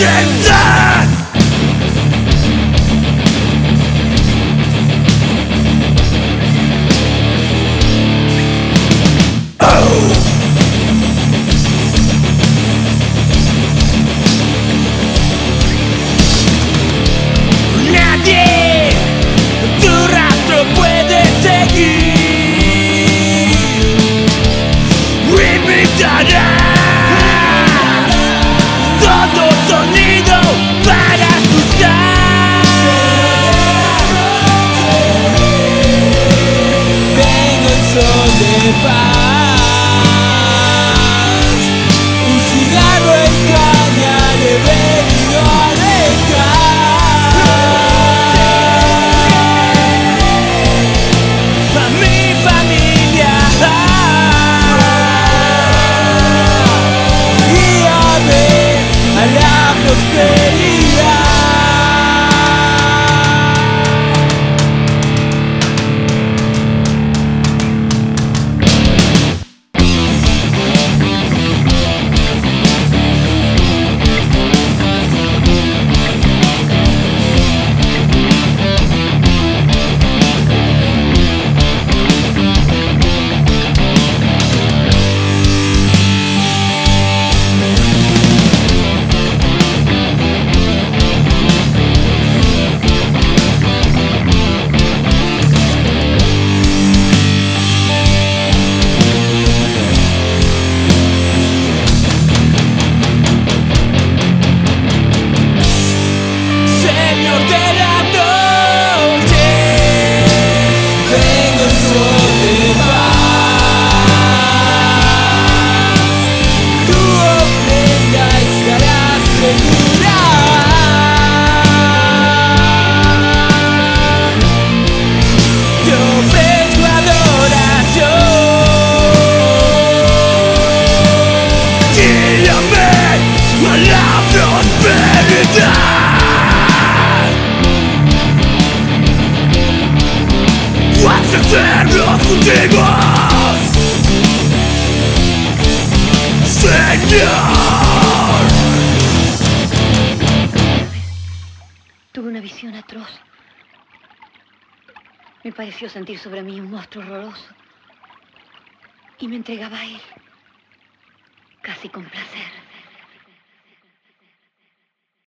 agenda. separar. Tuve una visión atroz. Me pareció sentir sobre mí un monstruo horroroso. Y me entregaba a él. Casi con placer.